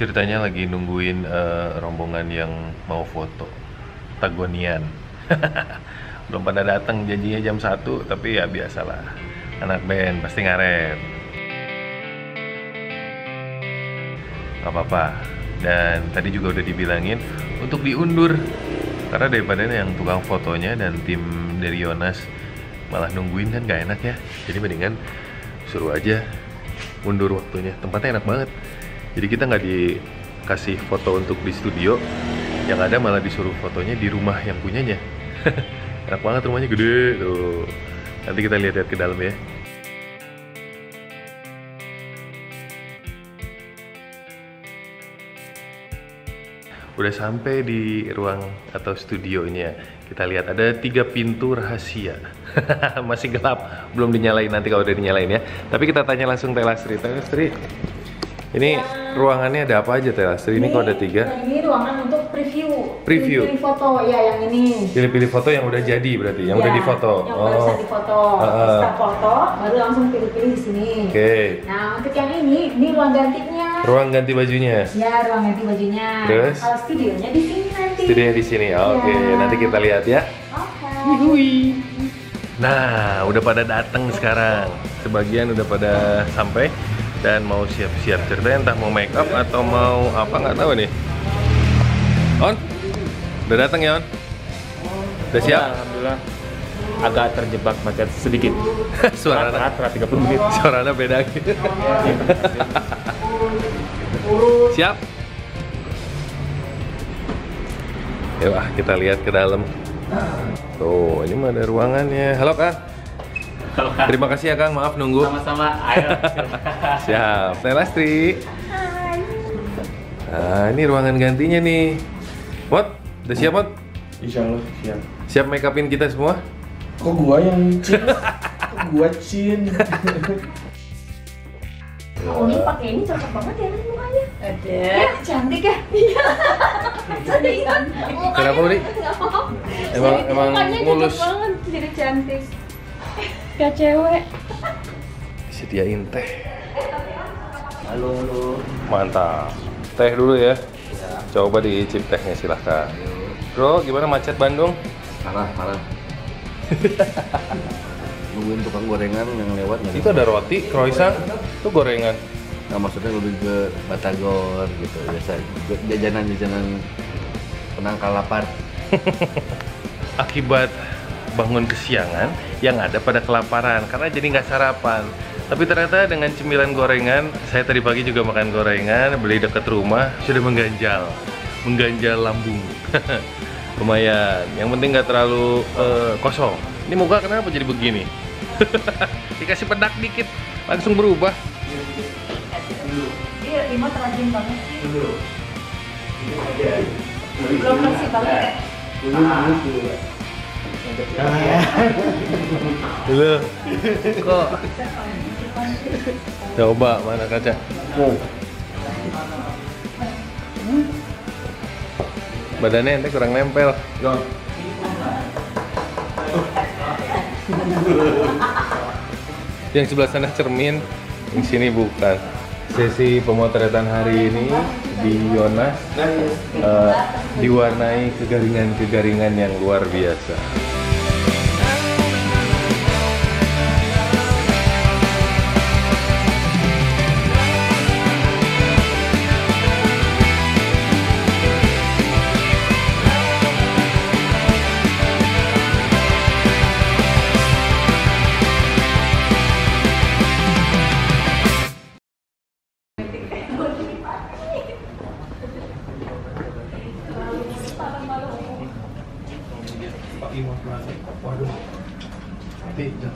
ceritanya lagi nungguin eh, rombongan yang mau foto Tagonian. Belum pada datang janjinya jam 1 tapi ya biasalah. Anak band pasti ngaret. Gak apa-apa. Dan tadi juga udah dibilangin untuk diundur karena daripada yang tukang fotonya dan tim dari Yonas malah nungguin kan gak enak ya. Jadi mendingan suruh aja mundur waktunya. Tempatnya enak banget. Jadi kita nggak dikasih foto untuk di studio, yang ada malah disuruh fotonya di rumah yang punyanya. enak banget rumahnya gede tuh. Nanti kita lihat-lihat ke dalam ya. Udah sampai di ruang atau studionya. Kita lihat ada tiga pintu rahasia. Masih gelap, belum dinyalain nanti kalau udah dinyalain ya. Tapi kita tanya langsung Teh Lastri. Teh Lastri, ini ruangannya ada apa aja Teh Lastri? Ini kok ada tiga? Nah, ini ruangan untuk preview. Preview. Pilih foto ya yang ini. Pilih-pilih foto yang udah jadi berarti, yang Ya, udah difoto. Yang udah bisa difoto. Ah, ah. Setelah foto, baru langsung pilih-pilih di sini. Oke. Nah, untuk yang ini, ini ruang gantinya. Ruang ganti bajunya. Ya, ruang ganti bajunya. Terus? Kalau studionya di sini nanti. Studionya di sini. Oke, Ya. nanti kita lihat ya. Oke. Nah, udah pada datang sekarang. Sebagian udah pada sampai dan mau siap-siap ceritanya entah mau make up atau mau apa nggak tahu nih. On, udah datang ya On? Udah siap? Alhamdulillah agak terjebak macet sedikit. Suara Rata-rata 30 menit. suaranya beda gitu. Siap? Yuk ah, kita lihat ke dalam. Tuh, ini mah ada ruangannya. Halo Kang. Kalau Terima kasih ya Kang, maaf nunggu. sama-sama ayo. Siap, Teh Lastri. Nah, ini ruangan gantinya nih. Mot, udah siap Mot? Insya Allah siap. Siap make upin kita semua? Kok gua yang cin? Kok gua cin? Oh, ini pakai ini cocok banget ya mukanya. Ada. Ya, cantik ya. Iya. Mukanya Kenapa, mau. Emang emang mukanya cocok mulus. banget jadi cantik. Kayak cewek. Sediain teh. Halo, halo. Mantap. Teh dulu ya. Coba diicip tehnya silahkan. Bro, gimana macet Bandung? Parah, parah. Nungguin tukang gorengan yang lewat Itu ada roti, croissant, itu gorengan. Nah, maksudnya lebih ke batagor gitu biasa jajanan-jajanan penangkal lapar. Akibat bangun kesiangan yang ada pada kelaparan karena jadi nggak sarapan. Tapi ternyata dengan cemilan gorengan, saya tadi pagi juga makan gorengan, beli dekat rumah, sudah mengganjal, mengganjal lambung. Lumayan. Yang penting nggak terlalu eh, kosong. Ini muka kenapa jadi begini? Dikasih pedak dikit, langsung berubah. Iya, Rima rajin banget sih. Belum bersih banget. Dulu. Kok? Coba mana kaca? Badannya ente kurang nempel. Yang sebelah sana cermin, yang sini bukan. Sesi pemotretan hari ini di Yonas eh, diwarnai kegaringan-kegaringan yang luar biasa.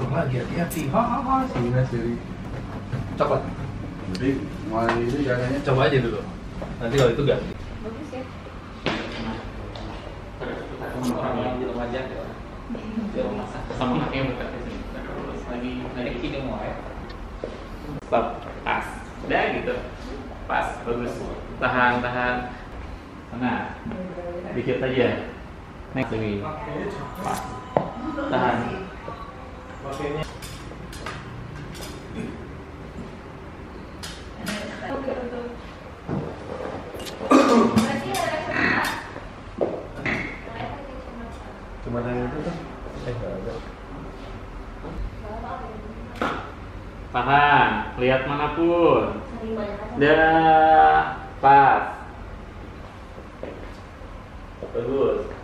Jatuh lagi hati-hati. Ha ha ha. Sinas dari coklat. Jadi mulai itu jalannya Coba aja dulu. Nanti kalau itu ganti. Bagus ya. Orang di rumah aja. Sama di sini. Terus lagi lagi kini mau ya. Stop. Pas. Udah gitu. Pas. Bagus. Tahan, tahan. Tengah. Dikit aja. Next lagi. Pas. Tahan cuma yang itu tuh. Eh ada. Tahan lihat mana pun. Dah pas. Bagus.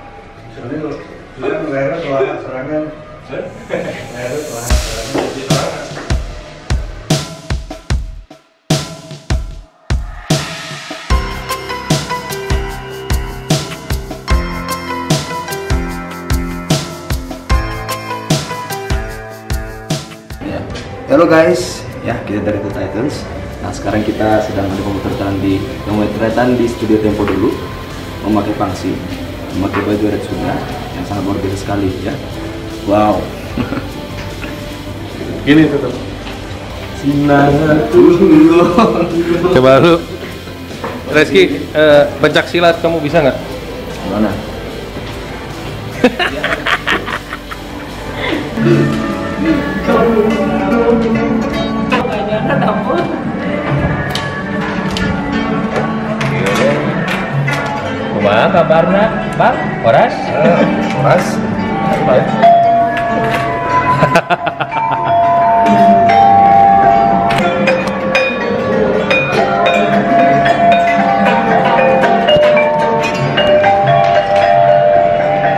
mau. Boleh jangan. Halo guys, ya kita dari The Titans. Nah sekarang kita sedang ada pemotretan di pemotretan di studio Tempo dulu, memakai pangsi, memakai baju Red Sunda yang sangat luar biasa sekali ya. Wow. Gini tuh. Coba lu Reski, eh, pencak silat kamu bisa nggak? Gimana? Kumaha kabarna, Bang? Horas? Mas,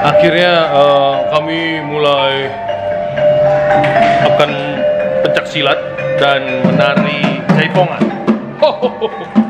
Akhirnya eh, kami mulai akan pencak silat dan menari jaipongan. Ho, ho, ho, ho.